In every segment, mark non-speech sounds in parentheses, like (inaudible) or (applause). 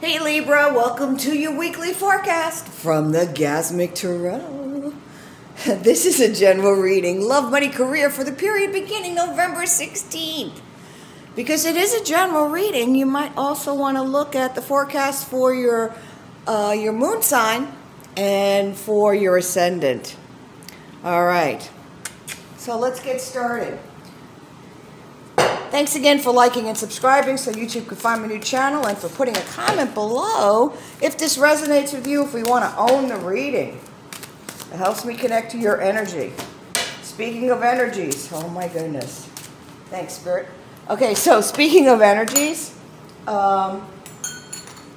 Hey Libra, welcome to your weekly forecast from the Gasmic Tarot. (laughs) This is a general reading, love, money, career for the period beginning November 16th. Because it is a general reading, you might also want to look at the forecast for your uh, your moon sign and for your ascendant. All right, so let's get started. Thanks again for liking and subscribing so YouTube can find my new channel and for putting a comment below if this resonates with you, if we want to own the reading. It helps me connect to your energy. Speaking of energies, oh my goodness. Thanks, Spirit. Okay, so speaking of energies, um,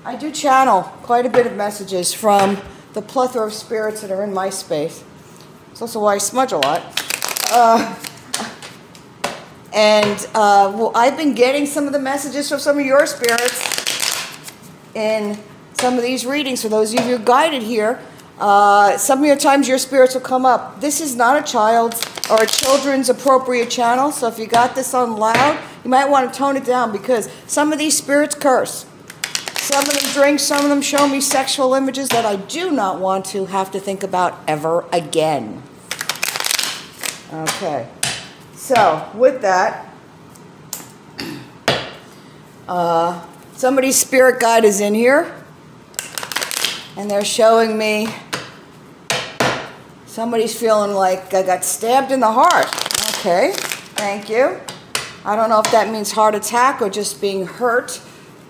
I do channel quite a bit of messages from the plethora of spirits that are in my space. It's also why I smudge a lot. Uh, and uh, well, I've been getting some of the messages from some of your spirits in some of these readings. For those of you who guided here, uh, some of your times your spirits will come up. This is not a child's or a children's appropriate channel, so if you got this on loud, you might want to tone it down because some of these spirits curse. Some of them drink, some of them show me sexual images that I do not want to have to think about ever again. Okay. So, with that, uh, somebody's spirit guide is in here, and they're showing me somebody's feeling like I got stabbed in the heart. Okay, thank you. I don't know if that means heart attack or just being hurt,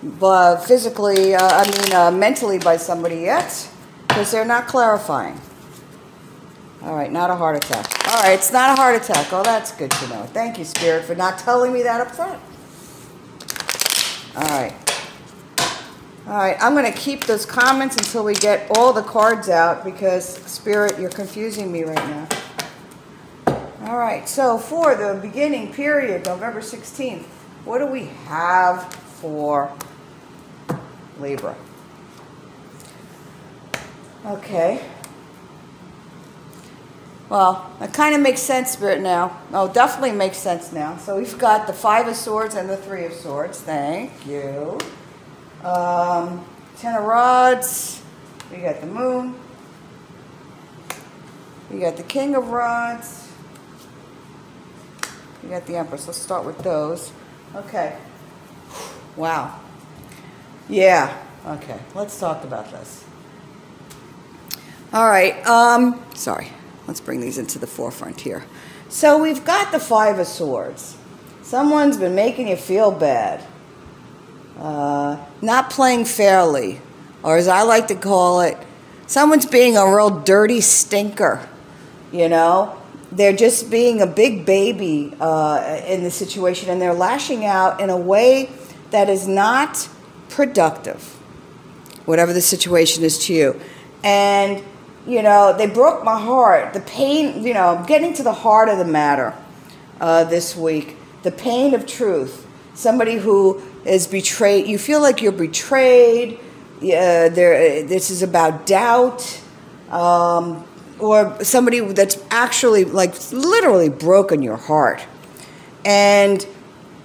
but physically, uh, I mean, uh, mentally by somebody yet, because they're not clarifying. All right, not a heart attack. All right, it's not a heart attack. Oh, that's good to know. Thank you, Spirit, for not telling me that up front. All right. All right, I'm going to keep those comments until we get all the cards out because, Spirit, you're confusing me right now. All right, so for the beginning period, November 16th, what do we have for Libra? Okay. Well, it kind of makes sense, Spirit, now. Oh, definitely makes sense now. So we've got the Five of Swords and the Three of Swords. Thank you. Um, ten of Rods. We got the Moon. We got the King of Rods. We got the Empress. Let's start with those. Okay. Wow. Yeah. Okay. Let's talk about this. All right. Um, sorry. Let's bring these into the forefront here. So we've got the Five of Swords. Someone's been making you feel bad. Uh, not playing fairly. Or as I like to call it, someone's being a real dirty stinker. You know? They're just being a big baby uh, in the situation and they're lashing out in a way that is not productive, whatever the situation is to you. And you know, they broke my heart. The pain, you know, getting to the heart of the matter uh, this week. The pain of truth. Somebody who is betrayed. You feel like you're betrayed. Uh, there, this is about doubt. Um, or somebody that's actually, like, literally broken your heart. And,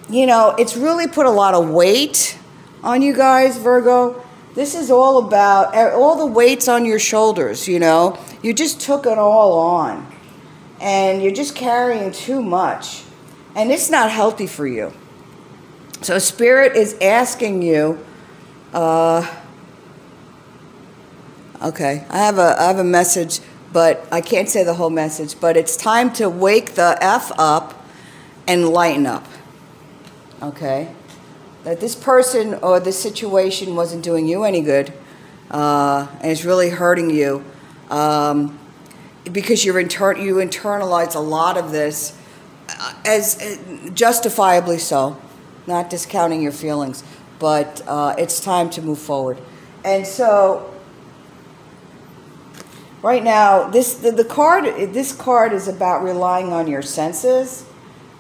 you know, it's really put a lot of weight on you guys, Virgo this is all about all the weights on your shoulders, you know. You just took it all on. And you're just carrying too much. And it's not healthy for you. So Spirit is asking you, uh, okay, I have a I have a message, but I can't say the whole message, but it's time to wake the F up and lighten up. Okay? That this person or this situation wasn't doing you any good uh, and it's really hurting you um, because you're inter- you internalize a lot of this uh, as uh, justifiably so, not discounting your feelings, but uh, it's time to move forward. And so, right now, this the, the card this card is about relying on your senses.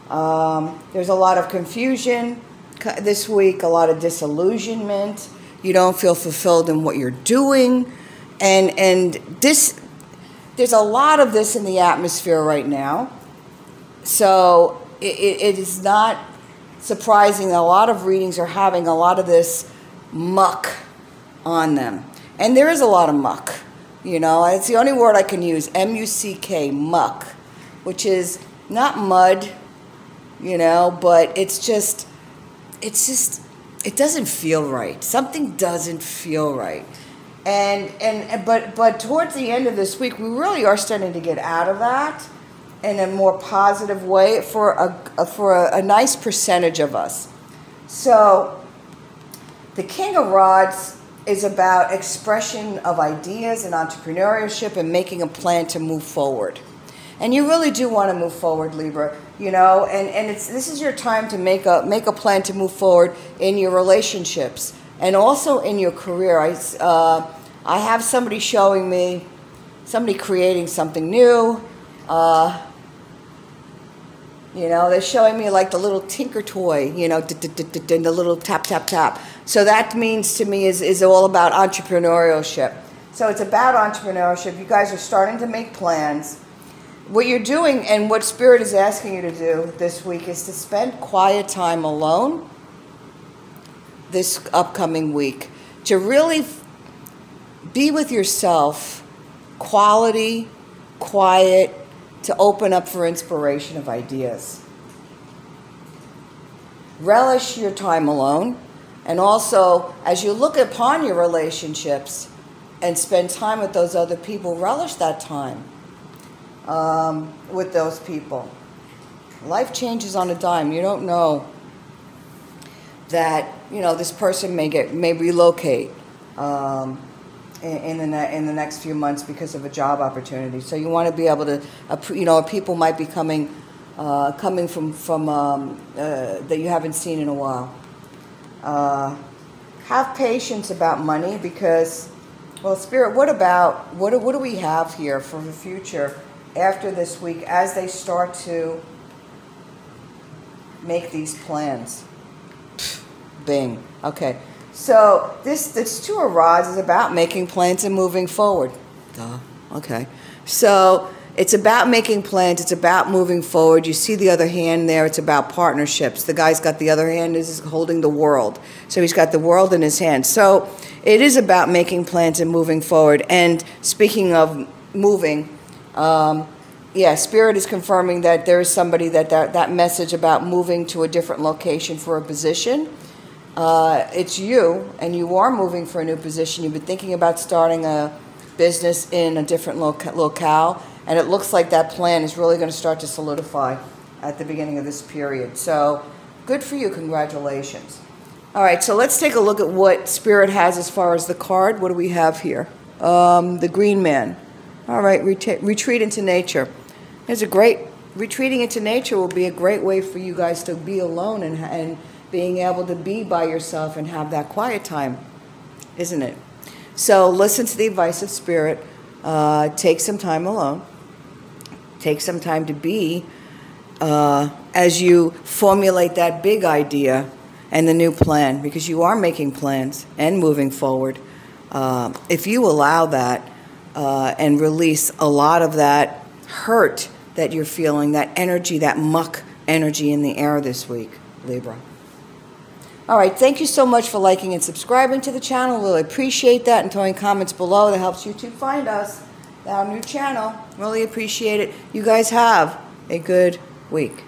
Um, there's a lot of confusion this week, a lot of disillusionment. You don't feel fulfilled in what you're doing. And, and this, there's a lot of this in the atmosphere right now. So it, it is not surprising that a lot of readings are having a lot of this muck on them. And there is a lot of muck. You know, it's the only word I can use M U C K, muck, which is not mud, you know, but it's just, it's just, it doesn't feel right. Something doesn't feel right. And, and but but towards the end of this week, we really are starting to get out of that in a more positive way for a, for a, a nice percentage of us. So, the King of Rods is about expression of ideas and entrepreneurship and making a plan to move forward. And you really do want to move forward, Libra. You know, and, and it's this is your time to make a make a plan to move forward in your relationships and also in your career. I uh, I have somebody showing me somebody creating something new. Uh, you know, they're showing me like the little tinker toy, you know, the little tap, tap, tap. So that means to me is, is all about entrepreneurship. So it's about entrepreneurship. You guys are starting to make plans. What you're doing and what Spirit is asking you to do this week is to spend quiet time alone this upcoming week. To really be with yourself, quality, quiet, to open up for inspiration of ideas. Relish your time alone, and also as you look upon your relationships and spend time with those other people, relish that time um, with those people. Life changes on a dime. You don't know that you know this person may get may relocate. Um, in, the ne- in the next few months because of a job opportunity. So you want to be able to, you know, people might be coming, uh, coming from from um, uh, that you haven't seen in a while. Uh, have patience about money because, well, spirit. What about what? Do, what do we have here for the future after this week as they start to make these plans? Bing. Okay. So this this two of rods is about making plans and moving forward. Duh. Okay. So it's about making plans. It's about moving forward. You see the other hand there. It's about partnerships. The guy's got the other hand is holding the world. So he's got the world in his hand. So it is about making plans and moving forward. And speaking of moving, um, yeah, Spirit is confirming that there is somebody that, that that message about moving to a different location for a position uh, it's you and you are moving for a new position. You've been thinking about starting a business in a different loca- locale, and it looks like that plan is really going to start to solidify at the beginning of this period. So, good for you. Congratulations. All right, so let's take a look at what Spirit has as far as the card. What do we have here? Um, the Green Man. All right, ret- retreat into nature. It's a great retreating into nature will be a great way for you guys to be alone and and being able to be by yourself and have that quiet time, isn't it? So listen to the advice of Spirit. Uh, take some time alone. Take some time to be uh, as you formulate that big idea and the new plan, because you are making plans and moving forward. Uh, if you allow that uh, and release a lot of that hurt that you're feeling, that energy, that muck energy in the air this week, Libra. All right, thank you so much for liking and subscribing to the channel. Really appreciate that and throwing comments below. That helps YouTube find us, our new channel. Really appreciate it. You guys have a good week.